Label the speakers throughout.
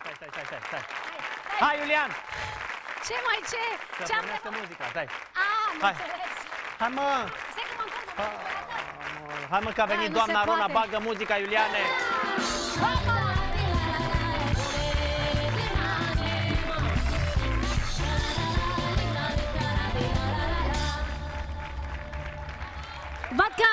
Speaker 1: stai, stai, stai, stai, stai. Hai, Iulian!
Speaker 2: Ce mai ce?
Speaker 1: Să
Speaker 2: Ce am
Speaker 1: pornească muzica, stai.
Speaker 2: A, am
Speaker 1: Hai.
Speaker 2: înțeles.
Speaker 1: Hai, mă!
Speaker 2: Stai că mă întorc, mă întorc.
Speaker 1: Hai, mă, că a venit
Speaker 2: nu
Speaker 1: doamna
Speaker 2: se
Speaker 1: Rona,
Speaker 2: poate.
Speaker 1: bagă muzica, Iuliane!
Speaker 2: Văd că...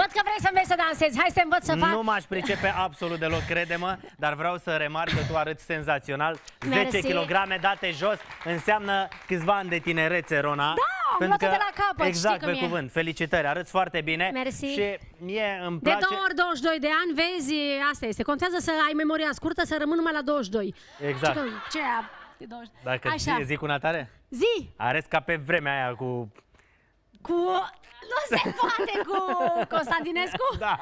Speaker 2: Văd că vrei să înveți să dansezi. Hai să te învăț să fac.
Speaker 1: Nu m-aș pricepe absolut deloc, crede-mă, dar vreau să remarc că tu arăți senzațional. 10
Speaker 2: Mersi.
Speaker 1: kg date jos înseamnă câțiva ani de tinerețe, Rona.
Speaker 2: Da, am luat-o de la capăt,
Speaker 1: Exact,
Speaker 2: știi cum
Speaker 1: pe
Speaker 2: e.
Speaker 1: cuvânt. Felicitări, arăți foarte bine.
Speaker 2: Mersi.
Speaker 1: Și mie îmi
Speaker 2: De
Speaker 1: place...
Speaker 2: două ori 22 de ani, vezi, asta este. Contează să ai memoria scurtă, să rămân numai la 22.
Speaker 1: Exact.
Speaker 2: Ce, că- ce a, de 20.
Speaker 1: Dacă
Speaker 2: Așa.
Speaker 1: zi, zic una tare?
Speaker 2: Zi!
Speaker 1: Arăți ca pe vremea aia cu...
Speaker 2: Cu... Nu se poate cu Constantinescu?
Speaker 1: Da.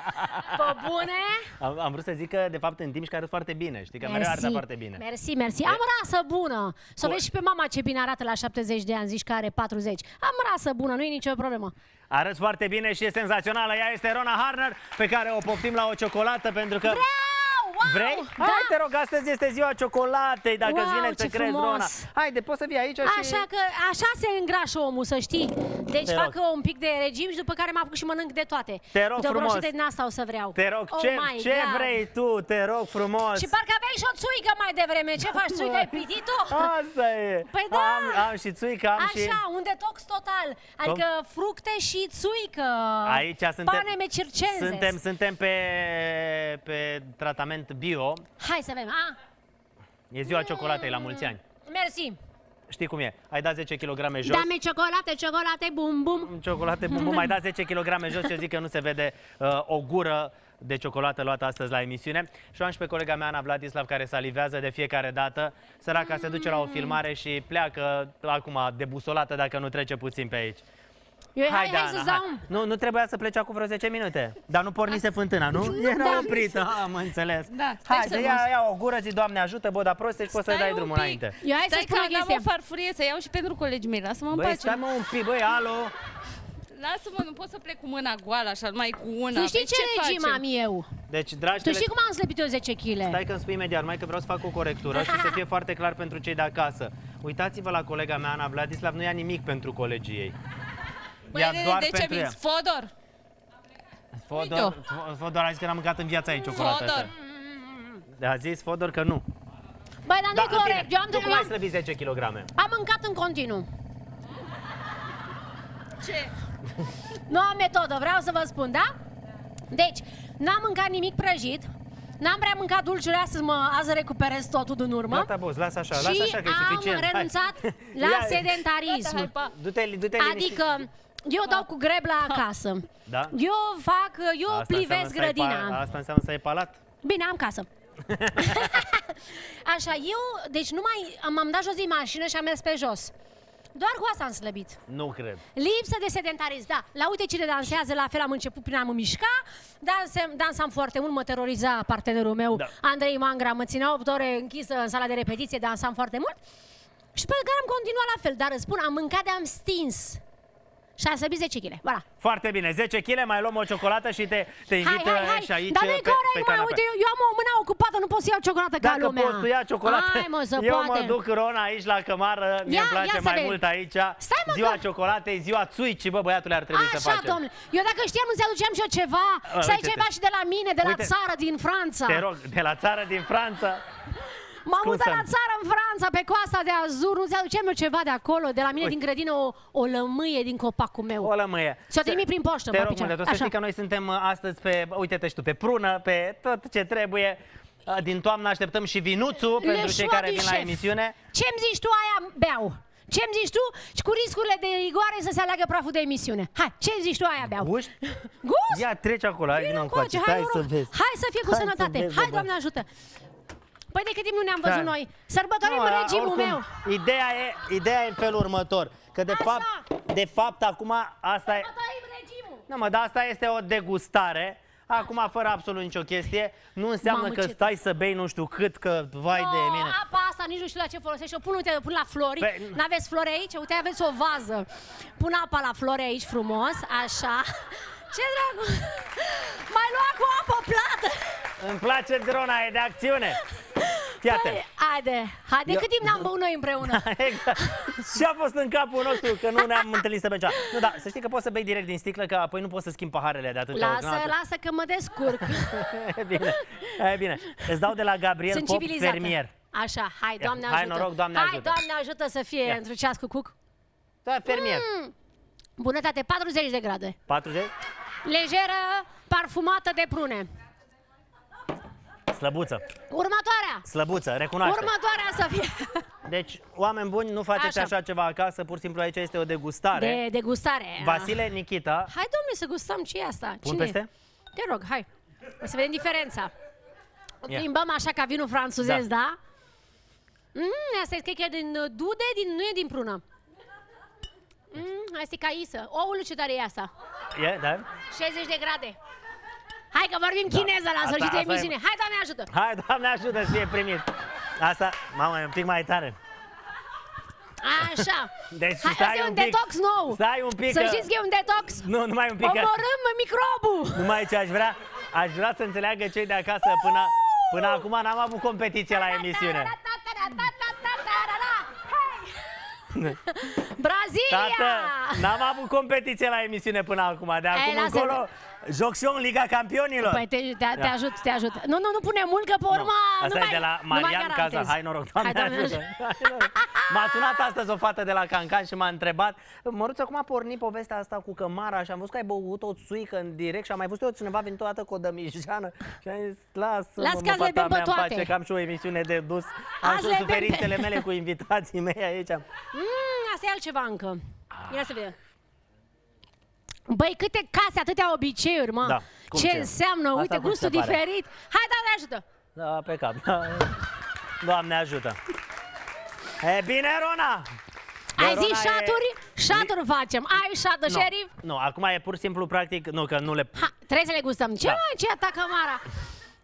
Speaker 2: Pe bune?
Speaker 1: Am, am vrut să zic că, de fapt, în timp și că arăți foarte bine. Știi că mereu arată foarte bine.
Speaker 2: Mersi, mersi. Am rasă bună. Să o vezi și pe mama ce bine arată la 70 de ani, zici că are 40. Am rasă bună, nu e nicio problemă.
Speaker 1: Arăți foarte bine și e senzațională. Ea este Rona Harner, pe care o poftim la o ciocolată, pentru că...
Speaker 2: Vreau! Wow!
Speaker 1: Vrei?
Speaker 2: Da.
Speaker 1: Hai, te rog, astăzi este ziua ciocolatei, dacă îți
Speaker 2: Wow,
Speaker 1: vine să
Speaker 2: ce
Speaker 1: crezi,
Speaker 2: frumos.
Speaker 1: Rona. Haide, poți să vii aici și...
Speaker 2: Așa că așa se îngrașă omul, să știi. Deci
Speaker 1: Te rog.
Speaker 2: fac un pic de regim și după care mă apuc și mănânc de toate.
Speaker 1: Te rog
Speaker 2: Uite, o
Speaker 1: frumos.
Speaker 2: broșetă din asta o să vreau.
Speaker 1: Te rog,
Speaker 2: oh
Speaker 1: ce,
Speaker 2: my
Speaker 1: ce
Speaker 2: God.
Speaker 1: vrei tu? Te rog frumos.
Speaker 2: Și parcă aveai și o țuică mai devreme. Ce faci, țuică? Ai pitit-o?
Speaker 1: Asta e.
Speaker 2: Păi da.
Speaker 1: Am, am și țuică, am și...
Speaker 2: Așa, un detox total. Adică fructe și țuică.
Speaker 1: Aici suntem,
Speaker 2: Paneme circense.
Speaker 1: suntem, suntem pe, pe tratament bio.
Speaker 2: Hai să vedem. Ah,
Speaker 1: E ziua ciocolatei la mulți ani.
Speaker 2: mersi.
Speaker 1: Știi cum e? Ai dat 10 kg jos.
Speaker 2: Dame ciocolate, ciocolate, bum, bum.
Speaker 1: Ciocolate bum bum, mai dat 10 kg jos și eu zic că nu se vede uh, o gură de ciocolată luată astăzi la emisiune. Și o am și pe colega mea, Ana Vladislav, care salivează de fiecare dată. Săraca se duce la o filmare și pleacă acum debusolată dacă nu trece puțin pe aici.
Speaker 2: Eu, hai, hai,
Speaker 1: Ana,
Speaker 2: să-ți dau un...
Speaker 1: Nu, nu trebuia să plece acum vreo 10 minute. Dar nu pornise fântâna, nu? Era
Speaker 2: Da.
Speaker 1: oprită, am înțeles.
Speaker 3: Da, stai
Speaker 1: Hai,
Speaker 3: să
Speaker 1: să
Speaker 3: mă-
Speaker 1: ia, ia o gură, zi, Doamne ajută, bă, dar proste și poți să
Speaker 3: Stai
Speaker 1: dai
Speaker 3: un
Speaker 1: drumul
Speaker 3: pic.
Speaker 1: înainte.
Speaker 2: Eu hai să
Speaker 3: Stai
Speaker 2: spun
Speaker 3: că
Speaker 2: o
Speaker 3: am
Speaker 2: chestie.
Speaker 3: o farfurie să iau și pentru colegii mei. Lasă-mă în
Speaker 1: Băi,
Speaker 3: pace.
Speaker 1: stai mă un pic, băi, alo.
Speaker 3: Lasă-mă, nu pot să plec cu mâna goală așa, numai cu una.
Speaker 2: Tu știi
Speaker 3: Vezi
Speaker 2: ce regim
Speaker 3: facem?
Speaker 2: am eu?
Speaker 1: Deci, dragi
Speaker 2: Tu știi cum am slăbit eu 10 kg?
Speaker 1: Stai că îmi spui imediat, mai că vreau să fac o corectură și să fie foarte clar pentru cei de acasă. Uitați-vă la colega mea, Ana Vladislav, nu ia nimic pentru colegii ei.
Speaker 3: Băi,
Speaker 1: Ia
Speaker 3: de,
Speaker 1: doar
Speaker 3: de ce
Speaker 1: pentru ea.
Speaker 3: minți? Fodor?
Speaker 1: Fodor, Fo- Fodor a zis că n-am mâncat în viața ei ciocolată
Speaker 3: Fodor.
Speaker 1: așa. Da, a zis Fodor că nu.
Speaker 2: Băi, dar nu-i
Speaker 1: în
Speaker 2: corect.
Speaker 1: fine,
Speaker 2: Eu am,
Speaker 1: tu cum
Speaker 2: eu
Speaker 1: ai
Speaker 2: am,
Speaker 1: slăbit 10 kg?
Speaker 2: am mâncat în continuu.
Speaker 3: Ce?
Speaker 2: Nu am metodă, vreau să vă spun, da? Deci, n-am mâncat nimic prăjit, n-am prea mâncat dulciuri, astăzi mă, azi recuperez totul din urmă.
Speaker 1: Gata, boss, lasă așa,
Speaker 2: și
Speaker 1: lasă așa că e
Speaker 2: am
Speaker 1: suficient. Hai.
Speaker 2: renunțat la
Speaker 1: Ia-
Speaker 2: sedentarism.
Speaker 3: Gata, hai, pa.
Speaker 1: Du-te, du-te liniștit.
Speaker 2: Adică, eu dau cu grebla acasă.
Speaker 1: Da?
Speaker 2: Eu fac, eu
Speaker 1: Asta
Speaker 2: plivesc
Speaker 1: înseamnă să ai pa-
Speaker 2: grădina.
Speaker 1: Asta înseamnă să ai palat?
Speaker 2: Bine, am casă. Așa, eu, deci nu mai, m-am dat jos din mașină și am mers pe jos. Doar cu asta am slăbit.
Speaker 1: Nu cred.
Speaker 2: Lipsă de sedentarism, da. La uite cine dansează, la fel am început prin a mă mișca. Dansem, dansam foarte mult, mă teroriza partenerul meu,
Speaker 1: Da.
Speaker 2: Andrei Mangra. Mă ținea 8 ore închisă în sala de repetiție, dansam foarte mult. Și pe care am continuat la fel, dar îți spun, am mâncat de am stins. Și am slăbit 10 kg, voilà.
Speaker 1: Foarte bine, 10 kg, mai luăm o ciocolată și te, te
Speaker 2: Hai,
Speaker 1: invită
Speaker 2: hai, hai,
Speaker 1: și aici
Speaker 2: dar nu-i
Speaker 1: pe,
Speaker 2: corect,
Speaker 1: pe
Speaker 2: mă,
Speaker 1: canapea.
Speaker 2: uite, eu, eu am o mână ocupată, nu pot să iau ciocolată ca
Speaker 1: Dacă
Speaker 2: lumea.
Speaker 1: poți tu ia ciocolată,
Speaker 2: Hai, mă, să
Speaker 1: eu
Speaker 2: poate.
Speaker 1: mă duc, Rona, aici la cămară, mie
Speaker 2: Ia,
Speaker 1: îmi place
Speaker 2: ia să
Speaker 1: mai
Speaker 2: vezi.
Speaker 1: mult aici.
Speaker 2: Stai, mă,
Speaker 1: ziua
Speaker 2: că-
Speaker 1: ciocolatei, ziua țuicii, bă, băiatule, ar trebui să
Speaker 2: Așa,
Speaker 1: facem.
Speaker 2: domnule. Eu dacă știam, îți aduceam și eu ceva.
Speaker 1: A,
Speaker 2: Să ai
Speaker 1: uite-te.
Speaker 2: ceva și de la mine, de la
Speaker 1: Uite.
Speaker 2: țară, din Franța.
Speaker 1: Te rog, de la țară din Franța.
Speaker 2: M-am mutat
Speaker 1: Scuză-mi.
Speaker 2: la țară în Franța, pe coasta de Azur, nu ți aduceam eu ceva de acolo, de la mine
Speaker 1: Uite.
Speaker 2: din grădină, o, o lămâie din copacul meu.
Speaker 1: O lămâie.
Speaker 2: Ți-o trimit prin poștă,
Speaker 1: Te
Speaker 2: mă,
Speaker 1: rog
Speaker 2: picea.
Speaker 1: mult, de tot să
Speaker 2: Așa.
Speaker 1: știi că noi suntem uh, astăzi pe, uite-te și tu, pe prună, pe tot ce trebuie. Uh, Din toamnă așteptăm și vinuțul
Speaker 2: Le
Speaker 1: pentru cei
Speaker 2: choix
Speaker 1: care
Speaker 2: du
Speaker 1: vin la
Speaker 2: chef.
Speaker 1: emisiune.
Speaker 2: Ce-mi zici tu, aia beau. Ce-mi zici tu? Și cu riscurile de rigoare să se aleagă praful de emisiune. Hai, ce-mi zici tu, aia beau?
Speaker 1: Guști?
Speaker 2: Gust?
Speaker 1: Ia, treci acolo, hai,
Speaker 2: Vino
Speaker 1: vină
Speaker 2: încoace,
Speaker 1: încoace,
Speaker 2: hai,
Speaker 1: stai să
Speaker 2: noroc.
Speaker 1: vezi.
Speaker 2: Hai să fie cu
Speaker 1: Hai să
Speaker 2: sănătate.
Speaker 1: vezi,
Speaker 2: Hai,
Speaker 1: bă,
Speaker 2: Doamne ajută. Păi de cât timp nu ne-am văzut
Speaker 1: Da.
Speaker 2: noi? Sărbătorim
Speaker 1: Nu,
Speaker 2: regimul
Speaker 1: oricum,
Speaker 2: meu.
Speaker 1: Ideea e, ideea e în felul următor. Că de
Speaker 2: Așa.
Speaker 1: fapt, de fapt, acum asta e...
Speaker 2: Sărbătorim regimul.
Speaker 1: Nu mă, dar asta este o degustare. Acum, fără absolut nicio chestie, nu înseamnă
Speaker 2: Mamă,
Speaker 1: că
Speaker 2: ce-
Speaker 1: stai să bei nu știu cât, că vai de
Speaker 2: No,
Speaker 1: mine.
Speaker 2: apa asta nici nu știu la ce folosești. O pun, uite, pun la flori.
Speaker 1: Pe-
Speaker 2: N-aveți flori aici? Uite, aveți o vază. Pun apa la flori aici frumos, așa. Ce dragul! Mai lua cu apă plată!
Speaker 1: Îmi place drona, e de acțiune. Fii atent.
Speaker 2: Hai, Haide, haide,
Speaker 1: Eu-
Speaker 2: cât timp n-am băut noi împreună?
Speaker 1: exact. Și a fost în capul nostru că nu ne-am întâlnit să bea Nu, da, să știi că poți să bei direct din sticlă, că apoi nu poți să schimbi paharele de atunci.
Speaker 2: Lasă, lasă că mă descurc.
Speaker 1: E bine, e bine. Îți dau de la Gabriel
Speaker 2: Sunt
Speaker 1: Pop,
Speaker 2: civilizată.
Speaker 1: fermier.
Speaker 2: Așa, hai, Doamne
Speaker 1: Hai,
Speaker 2: ajută.
Speaker 1: noroc, Doamne
Speaker 2: hai,
Speaker 1: ajută.
Speaker 2: Doamne ajută să fie
Speaker 1: Ia.
Speaker 2: într-un ceas cu cuc.
Speaker 1: Da, fermier.
Speaker 2: Bunătate, 40 de grade.
Speaker 1: 40?
Speaker 2: Lejeră, parfumată de prune.
Speaker 1: Slăbuță.
Speaker 2: Următoarea.
Speaker 1: Slăbuță, recunoaște.
Speaker 2: Următoarea să fie
Speaker 1: Deci, oameni buni, nu faceți așa,
Speaker 2: Așa.
Speaker 1: ceva acasă, pur și simplu aici este o degustare.
Speaker 2: de degustare.
Speaker 1: Vasile, Nikita,
Speaker 2: Hai, domnule, să gustăm ce e asta.
Speaker 1: pun
Speaker 2: Cine e?
Speaker 1: peste?
Speaker 2: Te rog, hai. O să vedem diferența. O
Speaker 1: Ia.
Speaker 2: plimbăm așa ca vinul franțuzez,
Speaker 1: Da.
Speaker 2: da? Mm, asta e, cred că e din uh, dude, din, nu e din prună. Mm, asta e caisă. Oul ce tare e asta?
Speaker 1: E, da?
Speaker 2: 60 de grade. Hai că vorbim chineză la
Speaker 1: Asta-
Speaker 2: sfârșitul
Speaker 1: asta e-
Speaker 2: emisiunii. Hai, Doamne ajută!
Speaker 1: Hai, Doamne ajută să fie primit. Asta, mamă, e un pic mai tare.
Speaker 2: Așa.
Speaker 1: Deci
Speaker 2: Hai,
Speaker 1: stai
Speaker 2: asta e
Speaker 1: un
Speaker 2: un
Speaker 1: pic.
Speaker 2: detox nou.
Speaker 1: Stai un pic
Speaker 2: Să
Speaker 1: că-
Speaker 2: știți că e un detox.
Speaker 1: Nu, numai un pic. că-
Speaker 2: Omorâm microbul.
Speaker 1: Numai ce aș vrea, aș vrea să înțeleagă cei de acasă până, până acum n-am avut competiție la emisiune.
Speaker 2: Brazilia!
Speaker 1: Tată, n-am avut competiție la emisiune până acum. De acum
Speaker 2: lasă-te.
Speaker 1: încolo, joc și eu în Liga Campionilor.
Speaker 2: Păi te, te, te
Speaker 1: Da.
Speaker 2: ajut, te ajut. Nu, nu, nu pune mult, că pe urmă
Speaker 1: Asta
Speaker 2: nu
Speaker 1: e
Speaker 2: mai,
Speaker 1: de la
Speaker 2: nu mai
Speaker 1: Marian Caza.
Speaker 2: garantezi.
Speaker 1: Hai noroc, Doamne,
Speaker 2: Hai, Doamne
Speaker 1: ajută. Hai, noroc. M-a sunat astăzi o fată de la Cancan și m-a întrebat Măruță, cum a pornit povestea asta cu cămara și am văzut că ai băut o țuică în direct și am mai văzut eu cineva venit o dată cu o dămijană și am zis, lasă
Speaker 2: Las
Speaker 1: mă,
Speaker 2: că azi le
Speaker 1: fata
Speaker 2: bem pe
Speaker 1: mea, îmi
Speaker 2: toate."
Speaker 1: place că am și o emisiune de dus. Am
Speaker 2: Azi
Speaker 1: și
Speaker 2: le bem pe-
Speaker 1: suferințele mele cu invitații mei aici.
Speaker 2: Mm, asta e altceva încă. Ia să vedem. Băi, câte case, atâtea obiceiuri, mă.
Speaker 1: Da, cum
Speaker 2: ce
Speaker 1: ce?
Speaker 2: înseamnă,
Speaker 1: Asta
Speaker 2: uite,
Speaker 1: cum
Speaker 2: gustul
Speaker 1: se pare?
Speaker 2: diferit. Hai, Doamne ajută!
Speaker 1: Da, pe cap. Doamne ajută. E bine, Rona!
Speaker 2: Ai
Speaker 1: Rona
Speaker 2: zis
Speaker 1: e-
Speaker 2: șaturi? Șaturi facem. Ai șat de
Speaker 1: Nu,
Speaker 2: șerif?
Speaker 1: Nu, acum e pur și simplu practic, nu că nu le
Speaker 2: Ha, trebuie să le gustăm. Ce,
Speaker 1: Da.
Speaker 2: mă, ce atacă Mara?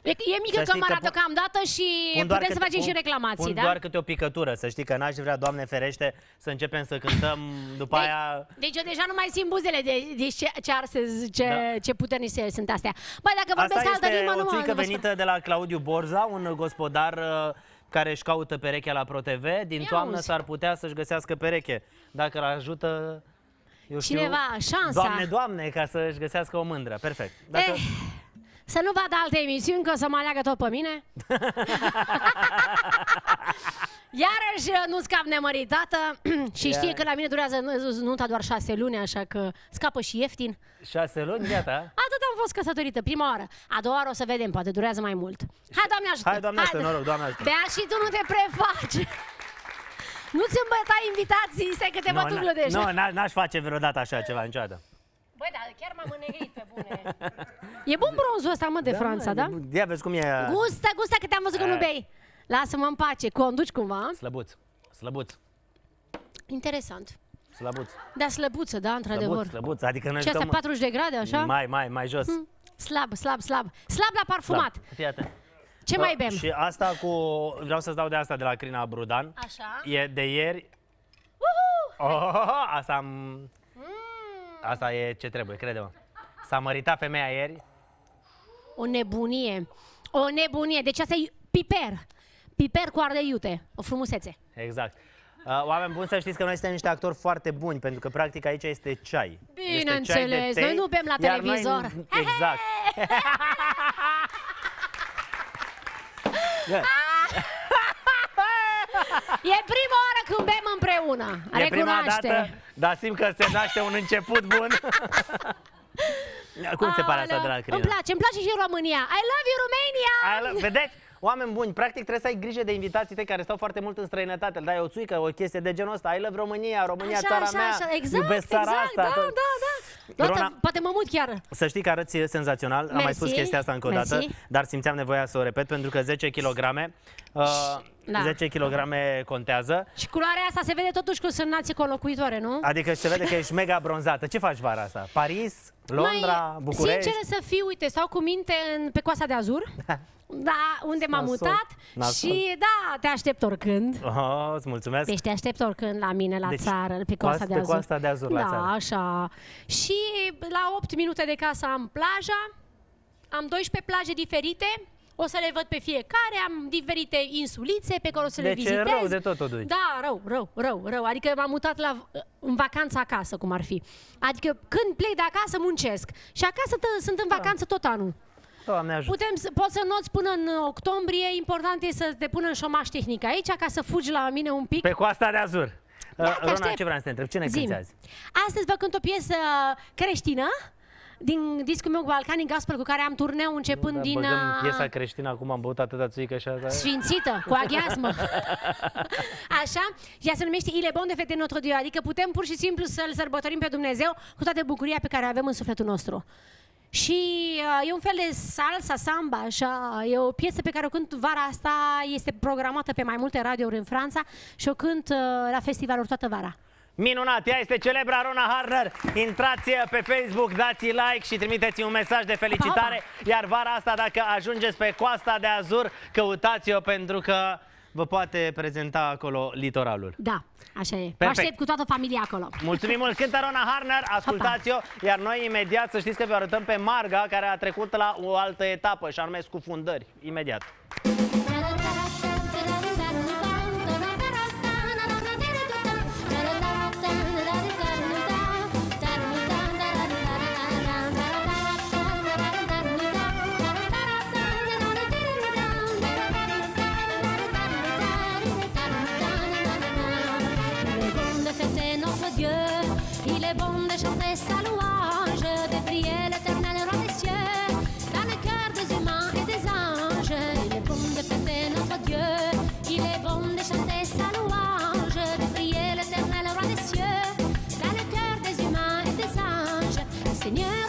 Speaker 2: E, e mică
Speaker 1: Să știi
Speaker 2: cămara
Speaker 1: că pun-
Speaker 2: deocamdată și
Speaker 1: Pun doar
Speaker 2: putem să
Speaker 1: câte-
Speaker 2: facem și
Speaker 1: pun-
Speaker 2: reclamații,
Speaker 1: pun
Speaker 2: da?
Speaker 1: doar câte o picătură, să știi că n-aș vrea, Doamne ferește, să începem să cântăm după
Speaker 2: Deci,
Speaker 1: aia...
Speaker 2: deci eu deja nu mai simt buzele de, de ce, ce arse, ce,
Speaker 1: Da.
Speaker 2: ce puternice sunt astea. Băi, dacă vorbesc
Speaker 1: Asta
Speaker 2: altă
Speaker 1: este
Speaker 2: limbă,
Speaker 1: o
Speaker 2: nu mă...
Speaker 1: țuică
Speaker 2: nu vă spun.
Speaker 1: venită de la Claudiu Borza, un gospodar uh, care își caută perechea la ProTV. Din
Speaker 2: Ia
Speaker 1: toamnă
Speaker 2: uzi.
Speaker 1: s-ar putea să-și găsească pereche. Dacă îl ajută, eu știu,
Speaker 2: Cineva, șansa.
Speaker 1: Doamne, Doamne, ca să-și găsească o mândră. Perfect. Dacă...
Speaker 2: Eh, să nu vadă alte emisiuni, că o să mă aleagă tot pe mine. Iarăși uh, nu scap nemăritată și
Speaker 1: Ia.
Speaker 2: știe că la mine durează nu- nunta doar șase luni, așa că scapă și ieftin.
Speaker 1: Șase luni, iată.
Speaker 2: Atât am fost căsătorită prima oară. A doua oară o să vedem, poate durează mai mult. Hai, Doamne ajută!
Speaker 1: Hai, Doamne ajută,
Speaker 2: Hai,
Speaker 1: noroc, Doamne ajută.
Speaker 2: Bea și tu nu te prefaci! Nu-ți îmbătai invitații, stai că te bătut
Speaker 1: n-
Speaker 2: deja.
Speaker 1: nu, n- n-aș face vreodată așa ceva niciodată.
Speaker 2: Băi, dar chiar m-am înnegrit pe bune. E bun bronzul ăsta, mă, de Franța, da?
Speaker 1: Ia vezi cum e
Speaker 2: Gustă, gustă că te-am văzut că nu
Speaker 1: Eh.
Speaker 2: bei. Lasă-mă în pace, conduci cumva.
Speaker 1: slăbuț. Slăbuț.
Speaker 2: Interesant.
Speaker 1: Slăbuț.
Speaker 2: Da, slăbuță, da, într-adevăr.
Speaker 1: Slăbuț, slăbuț. Adică noi
Speaker 2: Ce asta,
Speaker 1: jucăm
Speaker 2: 40 de grade, așa?
Speaker 1: mai, mai, mai jos.
Speaker 2: Slab, slab, slab. Slab la parfumat.
Speaker 1: Slab. Fii atent.
Speaker 2: Ce mai bem?
Speaker 1: Și asta cu... Vreau să-ți dau de asta de la Crina Brudan.
Speaker 2: Așa.
Speaker 1: E de ieri.
Speaker 2: Uhu!
Speaker 1: Oh, asta am...
Speaker 2: Mm.
Speaker 1: Asta e ce trebuie, crede-mă. S-a măritat femeia ieri.
Speaker 2: O nebunie. O nebunie. Deci asta e piper. Piper cu ardei iute. O frumusețe.
Speaker 1: Exact. Uh, oameni buni, să știți că noi suntem niște actori foarte buni, pentru că practic aici este ceai. Este ceai de
Speaker 2: Bineînțeles,
Speaker 1: tei,
Speaker 2: noi nu bem la
Speaker 1: iar
Speaker 2: televizor.
Speaker 1: Noi, exact.
Speaker 2: E prima oară când bem împreună.
Speaker 1: E prima
Speaker 2: Recunoaște.
Speaker 1: dată, dar simt că se naște un început bun. Cum se pare asta de la
Speaker 2: Aoleu.
Speaker 1: Crina?
Speaker 2: Îmi place, îmi place și România. I love you, Romania!
Speaker 1: I love- Vedeți? Oameni buni, practic trebuie să ai grijă de invitații tăi care stau foarte mult în străinătate. Îl dai o țuică, o chestie de genul ăsta. I love România, România,
Speaker 2: Așa,
Speaker 1: țara
Speaker 2: așa,
Speaker 1: mea.
Speaker 2: așa, exact,
Speaker 1: Iubesc țara
Speaker 2: exact,
Speaker 1: asta.
Speaker 2: da,
Speaker 1: tot.
Speaker 2: da, da. Toată,
Speaker 1: Rona-
Speaker 2: poate mă mut chiar.
Speaker 1: Să știi că arăți senzațional, am mai
Speaker 2: Mersi,
Speaker 1: spus chestia asta încă o dată,
Speaker 2: mersi.
Speaker 1: dar simțeam nevoia să o repet pentru că 10 kg, uh,
Speaker 2: Da.
Speaker 1: 10 kg contează.
Speaker 2: Și culoarea asta se vede totuși că sunt nații colocuitoare, nu?
Speaker 1: Adică se vede că ești mega bronzată. Ce faci vara asta? Paris, Londra,
Speaker 2: Mai,
Speaker 1: București?
Speaker 2: Sincer să fiu, uite, stau cu minte în, pe coasta de Azur. Da, unde m-am
Speaker 1: Nasol.
Speaker 2: mutat
Speaker 1: Nasol.
Speaker 2: și da, te aștept oricând.
Speaker 1: Oh, îți mulțumesc.
Speaker 2: Deci te aștept oricând la mine, la
Speaker 1: Deci,
Speaker 2: țară, pe
Speaker 1: coast-
Speaker 2: coasta de
Speaker 1: pe
Speaker 2: Azur.
Speaker 1: coasta de Azur, la
Speaker 2: da,
Speaker 1: țară.
Speaker 2: așa. Și la 8 minute de casă am plaja, am 12 plaje diferite,
Speaker 4: O să le văd pe fiecare, am diferite insulițe pe care o să le
Speaker 1: Deci e
Speaker 4: vizitez.
Speaker 1: rău de tot o duci.
Speaker 4: Da, rău, rău, rău, rău. Adică m-am mutat la, în vacanță acasă, cum ar fi. Adică când plec de acasă, muncesc. Și acasă tă- sunt în
Speaker 1: Da.
Speaker 4: vacanță tot anul.
Speaker 1: Doamne ajută.
Speaker 4: Putem, să- poți să noți până în octombrie, important e să te pună în șomaș tehnic aici, ca să fugi la mine un pic.
Speaker 1: Pe coasta de azur.
Speaker 4: Da,
Speaker 1: Uh,
Speaker 4: te
Speaker 1: Rona,
Speaker 4: aștept.
Speaker 1: ce vreau să te întreb? Ce ne
Speaker 4: Zi-mi.
Speaker 1: cânti azi?
Speaker 4: Astăzi vă cânt o piesă creștină din discul meu Balcanic Gospel cu care am turneu începând
Speaker 1: Da,
Speaker 4: din...
Speaker 1: băgăm
Speaker 4: uh,
Speaker 1: piesa creștină, acum am băut atâta țuică și asta.
Speaker 4: Sfințită, cu aghiazmă. Așa? Ea se numește Il est bon de fêter notre Dieu, adică putem pur și simplu să-L sărbătorim pe Dumnezeu cu toată bucuria pe care o avem în sufletul nostru. Și uh, e un fel de salsa, samba, așa, e o piesă pe care o cânt vara asta, este programată pe mai multe radiouri în Franța și o cânt uh, la festivaluri toată vara.
Speaker 1: Minunat! Ea este celebra Rona Harner. Intrați pe Facebook, dați like și trimiteți un mesaj de felicitare. Iar vara asta, dacă ajungeți pe coasta de Azur, căutați-o pentru că vă poate prezenta acolo litoralul.
Speaker 4: Da, așa e. Vă
Speaker 1: Perfect.
Speaker 4: aștept cu toată familia acolo.
Speaker 1: Mulțumim mult! Cântă Rona Harner, ascultați-o, iar noi imediat să știți că vă arătăm pe Marga, care a trecut la o altă etapă, și anume scufundări. Imediat.
Speaker 2: Il señal.